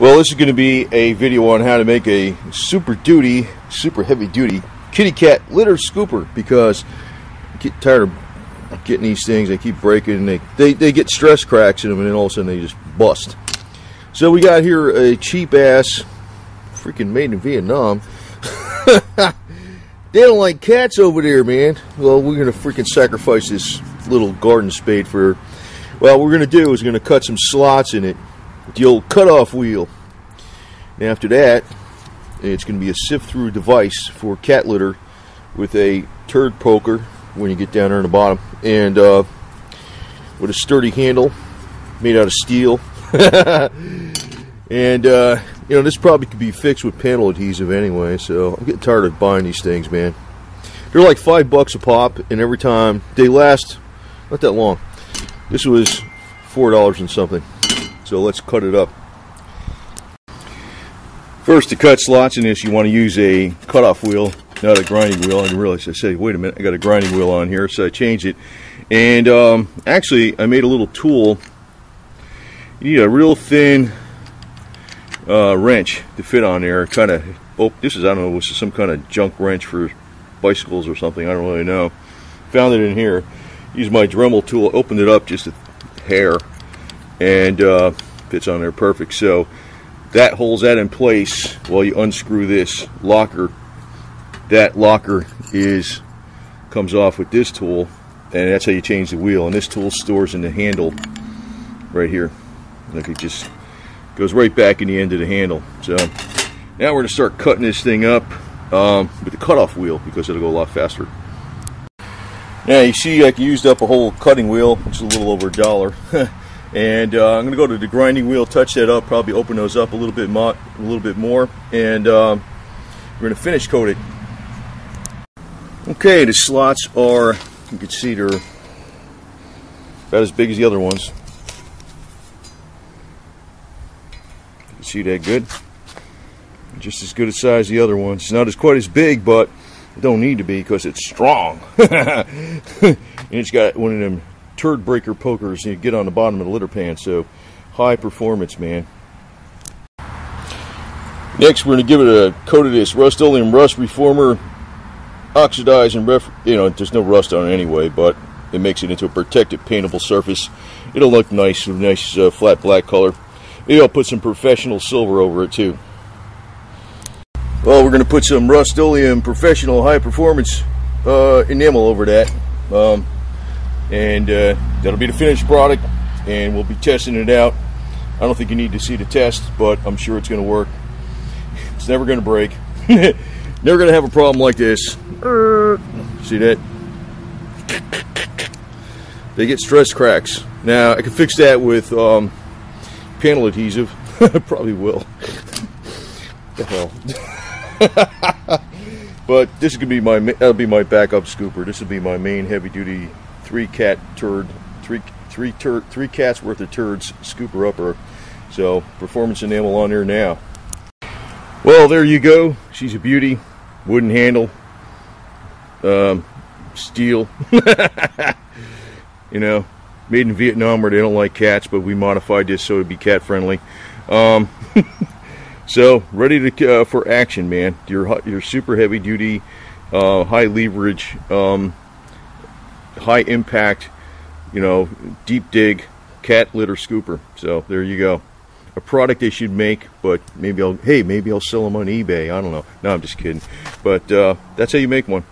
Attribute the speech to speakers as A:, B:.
A: Well, this is going to be a video on how to make a super duty, super heavy duty kitty cat litter scooper because I get tired of getting these things. They keep breaking and they, they, they get stress cracks in them and then all of a sudden they just bust. So we got here a cheap ass, freaking made in Vietnam. they don't like cats over there, man. Well, we're going to freaking sacrifice this little garden spade for, well, what we're going to do is going to cut some slots in it the old cutoff wheel. And after that, it's going to be a sift through device for cat litter with a turd poker when you get down there in the bottom and uh, with a sturdy handle made out of steel. and uh, you know this probably could be fixed with panel adhesive anyway. So I'm getting tired of buying these things, man. They're like five bucks a pop, and every time they last not that long. This was four dollars and something. So let's cut it up. First, to cut slots in this, you want to use a cutoff wheel, not a grinding wheel. I didn't realize I said, wait a minute, I got a grinding wheel on here, so I changed it. And um, actually, I made a little tool. You need a real thin uh, wrench to fit on there. Kind of, oh, this is I don't know, this is some kind of junk wrench for bicycles or something. I don't really know. Found it in here. Used my Dremel tool, opened it up just a hair, and uh, fits on there perfect. So that holds that in place while you unscrew this locker. That locker is comes off with this tool, and that's how you change the wheel. And this tool stores in the handle right here. Look, it just goes right back in the end of the handle. So now we're going to start cutting this thing up um, with the cutoff wheel because it'll go a lot faster. Now you see I used up a whole cutting wheel, which is a little over a dollar. and uh, I'm going to go to the grinding wheel, touch that up, probably open those up a little bit, a little bit more, and um, we're going to finish coat it. Okay, the slots are, you can see they're about as big as the other ones. You see that good. Just as good a size as the other ones. It's not as quite as big, but it don't need to be because it's strong. and it's got one of them turd breaker pokers you get on the bottom of the litter pan. So high performance, man. Next, we're going to give it a coat of this Rust-Oleum Rust Reformer. Oxidize and ref you know there's no rust on it anyway but it makes it into a protected paintable surface. It'll look nice with nice uh, flat black color. Maybe I'll put some professional silver over it too. Well we're going to put some Rust-Oleum professional high performance uh, enamel over that. Um, and uh, that'll be the finished product and we'll be testing it out. I don't think you need to see the test but I'm sure it's going to work. It's never going to break. Never going to have a problem like this. See that? They get stress cracks. Now I can fix that with um, panel adhesive. Probably will. The hell. But this is gonna be my that'll be my backup scooper. This will be my main heavy duty three cat turd three three tur three cats worth of turds scooper upper. So performance enamel on there now. Well there you go. She's a beauty. Wooden handle. Um, steel. You know made in Vietnam where they don't like cats but we modified this so it'd be cat friendly. Um, so ready to uh, for action man. Your your super heavy duty uh, high leverage um, high impact you know deep dig cat litter scooper so there you go a product they should make, but maybe I'll, hey, maybe I'll sell them on eBay. I don't know. No, I'm just kidding. But uh, that's how you make one.